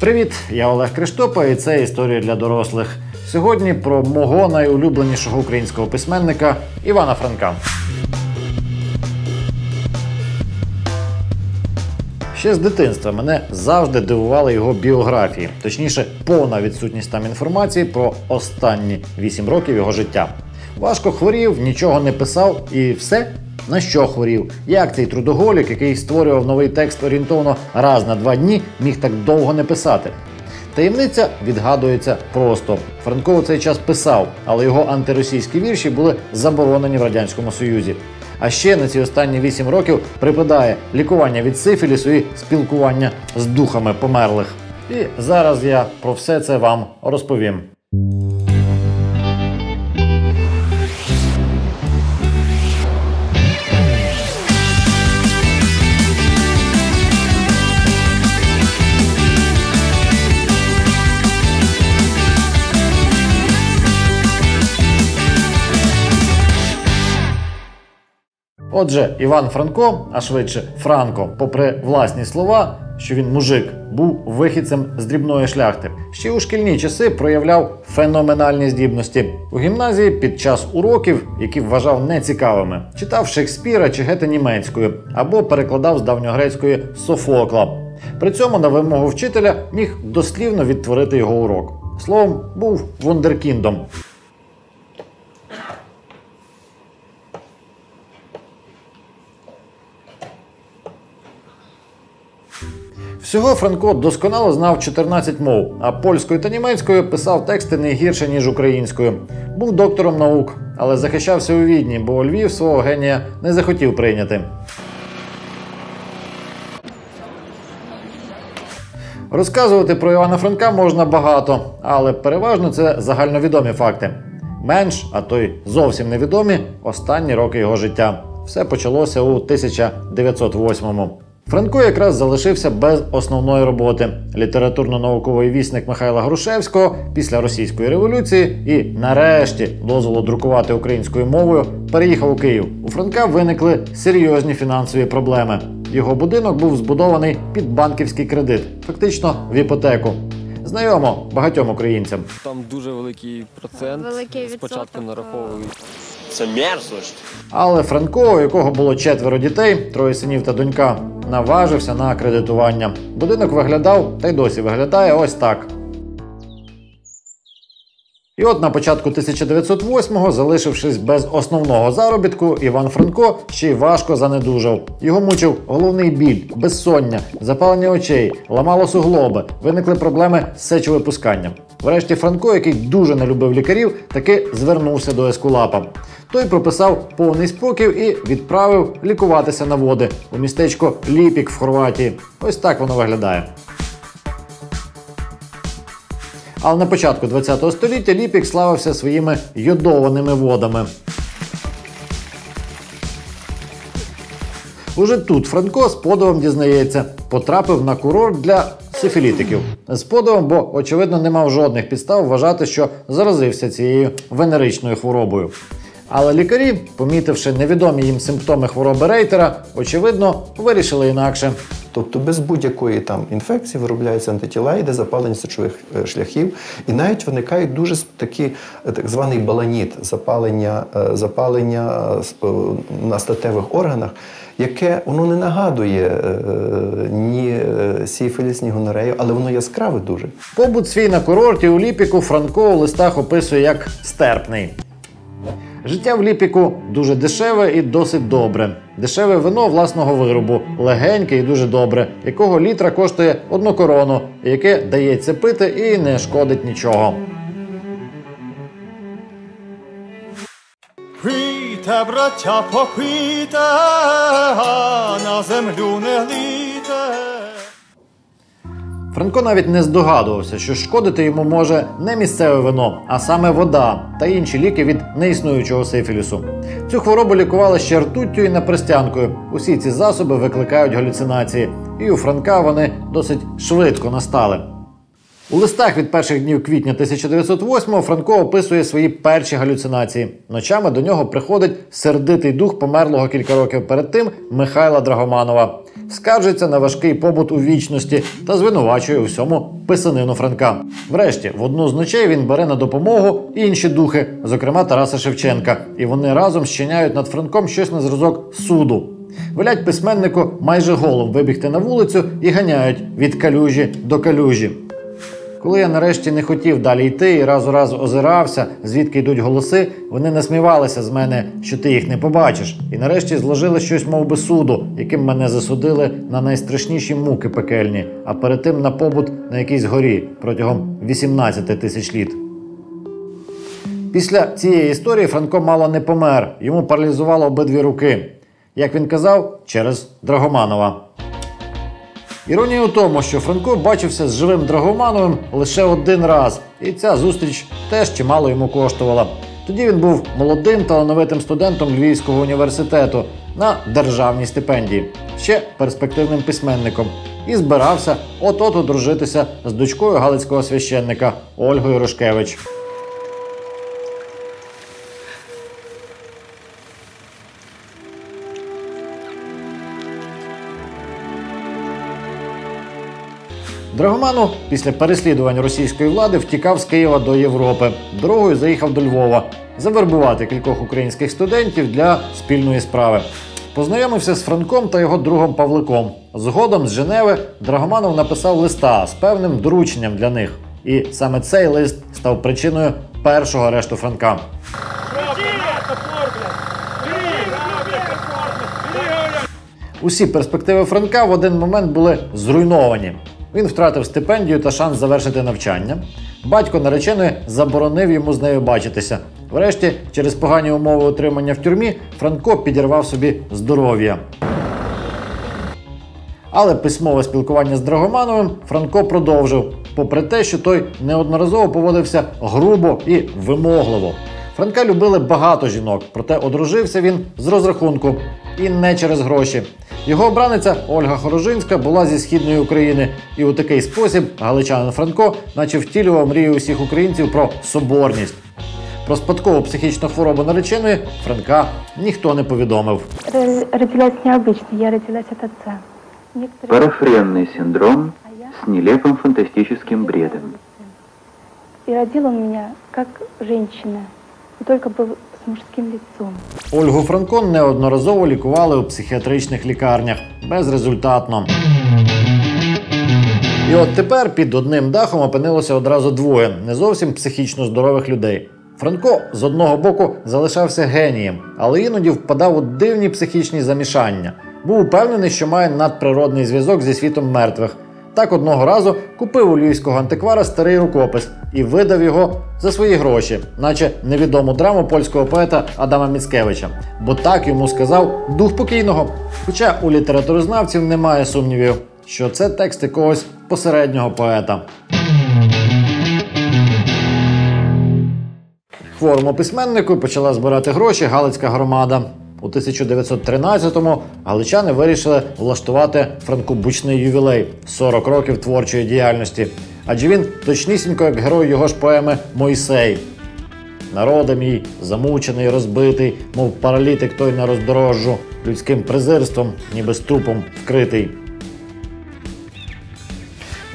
Привіт, я Олег Криштопа, і це історія для дорослих. Сьогодні про мого найулюбленішого українського письменника Івана Франка. Ще з дитинства мене завжди дивували його біографії, точніше, повна відсутність там інформації про останні 8 років його життя. Важко хворів, нічого не писав і все. На що хворів? Як цей трудоголік, який створював новий текст орієнтовно раз на два дні, міг так довго не писати? Таємниця відгадується просто. Франко у цей час писав, але його антиросійські вірші були заборонені в радянському союзі. А ще на ці останні вісім років припадає лікування від сифілісу і спілкування з духами померлих. І зараз я про все це вам розповім. Отже, Іван Франко, а швидше Франко, попри власні слова, що він мужик, був вихідцем з дрібної шляхти. Ще у шкільні часи проявляв феноменальні здібності. У гімназії під час уроків, які вважав нецікавими, читав Шекспіра чи гете німецькою або перекладав з давньогрецької Софокла. При цьому на вимогу вчителя міг дослівно відтворити його урок. Словом, був вундеркіндом. Всього Франко досконало знав 14 мов, а польською та німецькою писав тексти не гірше, ніж українською. Був доктором наук, але захищався у відні, бо Львів свого генія не захотів прийняти. Розказувати про Івана Франка можна багато, але переважно це загальновідомі факти. Менш, а то й зовсім невідомі останні роки його життя. Все почалося у 1908-му. Франко якраз залишився без основної роботи. Літературно-науковий вісник Михайла Грушевського після російської революції і, нарешті, дозволу друкувати українською мовою, переїхав у Київ. У Франка виникли серйозні фінансові проблеми. Його будинок був збудований під банківський кредит, фактично в іпотеку. Знайомо багатьом українцям. Там дуже великий процент. Великий Спочатку нараховують. Це мерзость. Але Франко, у якого було четверо дітей, троє синів та донька, наважився на кредитування. Будинок виглядав та й досі виглядає ось так. І от на початку 1908-го, залишившись без основного заробітку, Іван Франко ще й важко занедужав. Його мучив головний біль, безсоння, запалення очей, ламало суглоби, виникли проблеми з сечовипусканням. Врешті Франко, який дуже не любив лікарів, таки звернувся до Ескулапа. Той прописав повний спокій і відправив лікуватися на води у містечко Ліпік в Хорватії. Ось так воно виглядає. Але на початку ХХ століття Ліпік славився своїми йодованими водами. Уже тут Франко з подивом дізнається, потрапив на курорт для сифілітиків. З подивом, бо, очевидно, не мав жодних підстав вважати, що заразився цією венеричною хворобою. Але лікарі, помітивши невідомі їм симптоми хвороби Рейтера, очевидно, вирішили інакше. Тобто без будь-якої там інфекції виробляються антитіла, йде запалення сечових е, шляхів, і навіть виникають дуже такі е, так званий баланіт, запалення, е, запалення на статевих органах, яке воно не нагадує ні сіфіліс, ні гонорею, але воно яскраве дуже. Побут свій на курорті у Ліпіку Франко у листах описує як стерпний. Життя в Ліпіку дуже дешеве і досить добре. Дешеве вино власного виробу, легеньке і дуже добре, якого літра коштує одну корону, яке дається пити і не шкодить нічого. Пийте, браття, попийте, на землю не глійте. Франко навіть не здогадувався, що шкодити йому може не місцеве вино, а саме вода та інші ліки від неіснуючого сифілісу. Цю хворобу лікували ще ртуттю і напристянкою. Усі ці засоби викликають галюцинації, і у Франка вони досить швидко настали. У листах від перших днів квітня 1908-го Франко описує свої перші галюцинації. Ночами до нього приходить сердитий дух померлого кілька років перед тим Михайла Драгоманова. Скаржиться на важкий побут у вічності та звинувачує у всьому писанину Франка. Врешті, в одну з ночей він бере на допомогу інші духи, зокрема Тараса Шевченка, і вони разом щиняють над Франком щось на зразок суду. Велять письменнику майже голом вибігти на вулицю і ганяють від калюжі до калюжі. Коли я нарешті не хотів далі йти і раз у раз озирався, звідки йдуть голоси, вони насмівалися з мене, що ти їх не побачиш, і нарешті зложили щось мов би, суду, яким мене засудили на найстрашніші муки пекельні, а перед тим на побут на якійсь горі протягом 18 тисяч літ. Після цієї історії Франко мало не помер, йому паралізувало обидві руки. Як він казав, через Драгоманова. Іронія у тому, що Франко бачився з живим Драгомановим лише один раз, і ця зустріч теж чимало йому коштувала. Тоді він був молодим талановитим студентом Львівського університету на державній стипендії, ще перспективним письменником, і збирався от-от одружитися з дочкою галицького священника Ольгою Рошкевич. Драгоманов після переслідувань російської влади втікав з Києва до Європи. Дорогою заїхав до Львова завербувати кількох українських студентів для спільної справи. Познайомився з Франком та його другом Павликом. Згодом з Женеви Драгоманов написав листа з певним дорученням для них. І саме цей лист став причиною першого арешту Франка. Усі перспективи Франка в один момент були зруйновані. Він втратив стипендію та шанс завершити навчання. Батько нареченої заборонив йому з нею бачитися. Врешті, через погані умови утримання в тюрмі, Франко підірвав собі здоров'я. Але письмове спілкування з Драгомановим Франко продовжив, попри те, що той неодноразово поводився грубо і вимогливо. Франка любили багато жінок, проте одружився він з розрахунку і не через гроші. Його обраниця Ольга Хорожинська була зі східної України, і у такий спосіб галичанин Франко, наче втілював мрію усіх українців про соборність. Про спадкову психічну хворобу нареченої Франка ніхто не повідомив. Р- Родилась необычно, я родилась от отца. Некоторые... Парафренный синдром А я- с нелепым фантастическим бредом. И родил он меня как женщина, но только был с мужским лицом. Ольгу Франко неодноразово лікували у психіатричних лікарнях безрезультатно. І от тепер під одним дахом опинилося одразу двоє не зовсім психічно здорових людей. Франко з одного боку залишався генієм, але іноді впадав у дивні психічні замішання. Був упевнений, що має надприродний зв'язок зі світом мертвих. Так одного разу купив у львівського антиквара старий рукопис і видав його за свої гроші, наче невідому драму польського поета Адама Міцкевича. Бо так йому сказав дух покійного. Хоча у літературознавців немає сумнівів, що це текст якогось посереднього поета. Хворому письменнику почала збирати гроші Галицька громада. У 1913-му галичани вирішили влаштувати Франку бучний ювілей 40 років творчої діяльності. Адже він точнісінько як герой його ж поеми Мойсей. Народи мій, замучений, розбитий, мов паралітик той на роздорожжу, людським презирством, ніби струпом вкритий.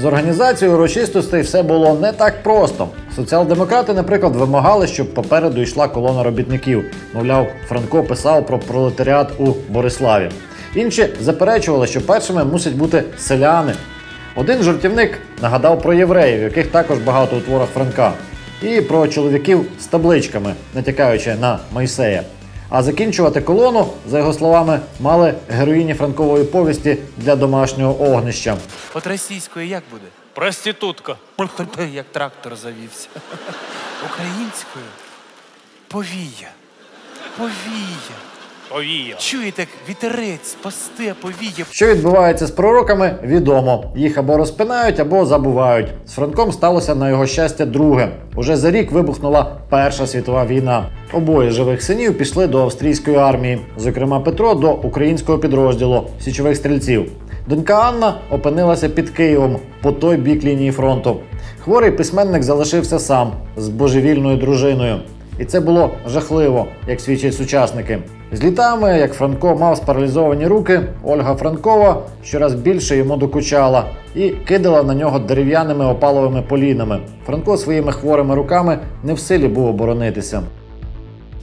З організацією урочистостей все було не так просто. Соціал-демократи, наприклад, вимагали, щоб попереду йшла колона робітників. Мовляв, Франко писав про пролетаріат у Бориславі. Інші заперечували, що першими мусять бути селяни. Один жартівник нагадав про євреїв, яких також багато у творах Франка, і про чоловіків з табличками, натякаючи на Мойсея. А закінчувати колону, за його словами, мали героїні франкової повісті для домашнього огнища. От російською як буде? Проститутка. Як трактор завівся. Українською повія. Повія. Повіяв. Чуєте, вітерець по степу. Що відбувається з пророками, відомо. Їх або розпинають, або забувають. З Франком сталося на його щастя друге. Уже за рік вибухнула Перша світова війна. Обоє живих синів пішли до австрійської армії, зокрема Петро до українського підрозділу січових стрільців. Донька Анна опинилася під Києвом по той бік лінії фронту. Хворий письменник залишився сам з божевільною дружиною. І це було жахливо, як свідчать сучасники. З літами, як Франко мав спаралізовані руки, Ольга Франкова щораз більше йому докучала і кидала на нього дерев'яними опаловими полінами. Франко своїми хворими руками не в силі був оборонитися.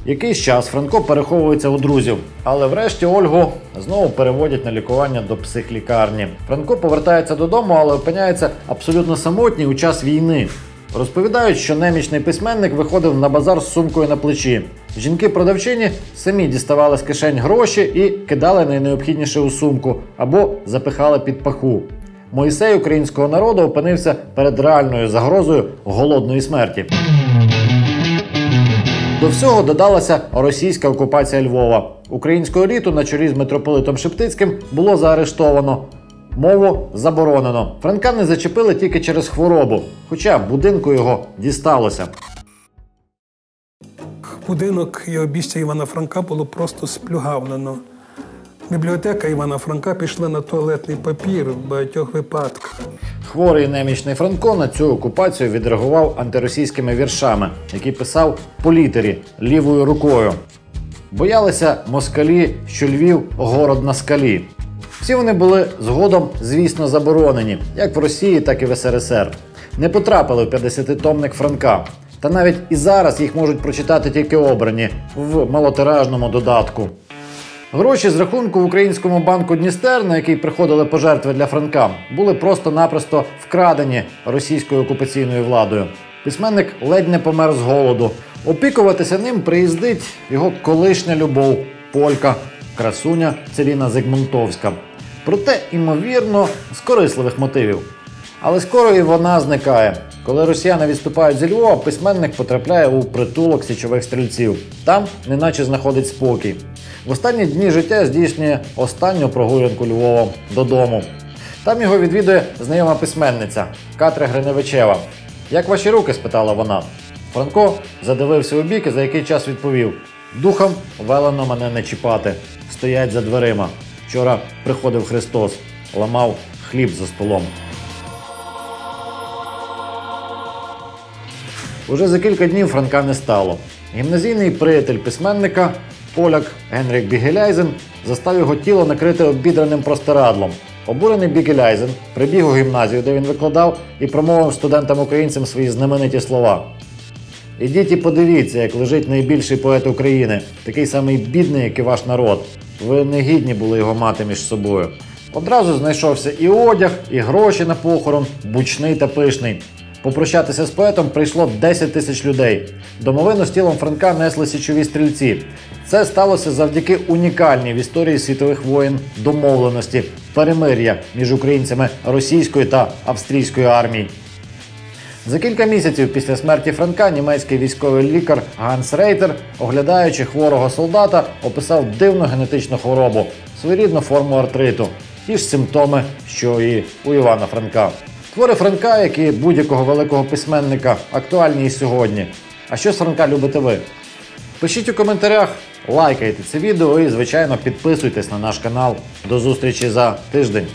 Якийсь час Франко переховується у друзів, але врешті Ольгу знову переводять на лікування до психлікарні. Франко повертається додому, але опиняється абсолютно самотній у час війни. Розповідають, що немічний письменник виходив на базар з сумкою на плечі. Жінки-продавчині самі діставали з кишень гроші і кидали найнеобхідніше у сумку або запихали під паху. Моїсей українського народу опинився перед реальною загрозою голодної смерті. До всього додалася російська окупація Львова. Українську еліту на чолі з митрополитом Шептицьким було заарештовано. Мову заборонено. Франка не зачепили тільки через хворобу, хоча будинку його дісталося. Будинок і обійстя Івана Франка було просто сплюгавлено. Бібліотека Івана Франка пішла на туалетний папір в багатьох випадках. Хворий немічний Франко на цю окупацію відреагував антиросійськими віршами, які писав по літері лівою рукою. Боялися москалі, що Львів город на скалі. Всі вони були згодом, звісно, заборонені, як в Росії, так і в СРСР. Не потрапили в 50-томник Франка. Та навіть і зараз їх можуть прочитати тільки обрані в малотиражному додатку. Гроші з рахунку в українському банку Дністер, на який приходили пожертви для Франка, були просто-напросто вкрадені російською окупаційною владою. Письменник ледь не помер з голоду. Опікуватися ним приїздить його колишня любов, полька, красуня Целіна Зигмунтовська. Проте, імовірно, з корисливих мотивів. Але скоро і вона зникає. Коли росіяни відступають зі Львова, письменник потрапляє у притулок січових стрільців. Там неначе знаходить спокій. В останні дні життя здійснює останню прогулянку Львовом додому. Там його відвідує знайома письменниця Катря Гриневичева. Як ваші руки? спитала вона. Франко задивився у бік і за який час відповів: Духом велено мене не чіпати. Стоять за дверима. Вчора приходив Христос, ламав хліб за столом. Уже за кілька днів Франка не стало. Гімназійний приятель письменника, поляк Генрік Бігеляйзен, застав його тіло накрите обідраним простирадлом. Обурений Бігеляйзен прибіг у гімназію, де він викладав, і промовив студентам-українцям свої знамениті слова. Ідіть і подивіться, як лежить найбільший поет України, такий самий бідний, як і ваш народ. Ви не гідні були його мати між собою. Одразу знайшовся і одяг, і гроші на похорон, бучний та пишний. Попрощатися з поетом прийшло 10 тисяч людей. Домовину з тілом Франка несли січові стрільці. Це сталося завдяки унікальній в історії світових воєн домовленості перемир'я між українцями російської та австрійської армій. За кілька місяців після смерті Франка німецький військовий лікар Ганс Рейтер, оглядаючи хворого солдата, описав дивну генетичну хворобу, своєрідну форму артриту, ті ж симптоми, що і у Івана Франка. Твори Франка, як і будь-якого великого письменника, актуальні і сьогодні. А що з Франка любите ви? Пишіть у коментарях, лайкайте це відео і, звичайно, підписуйтесь на наш канал. До зустрічі за тиждень.